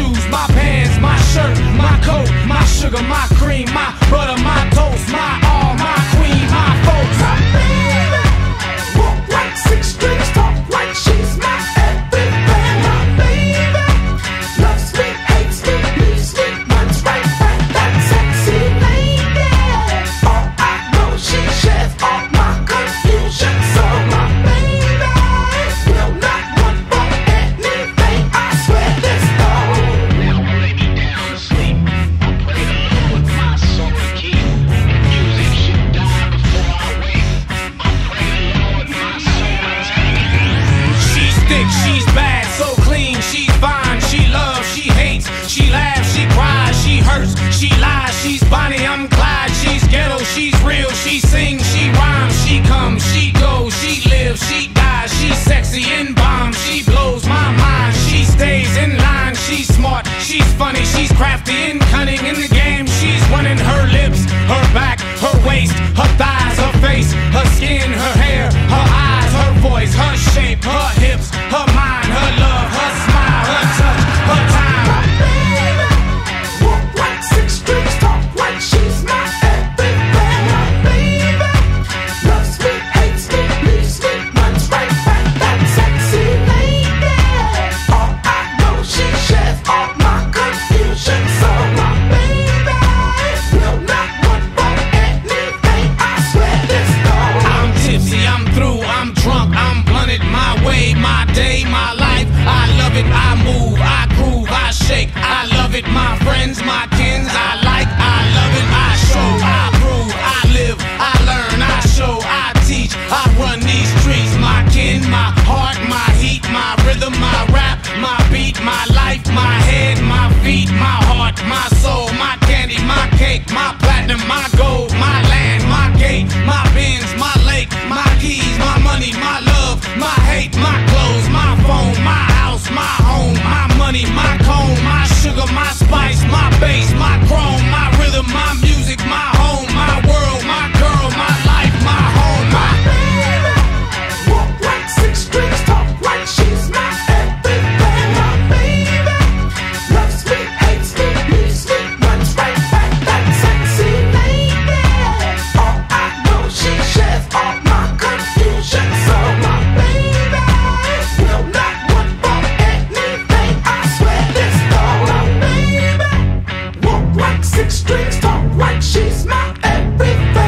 shoes, my pants, my shirt, my coat, my sugar, my cream, my butter, my toast, my She's funny, she's crafty and cunning in the game. She's winning her lips, her back, her waist, her thighs. like six strings, talk like she's my everything.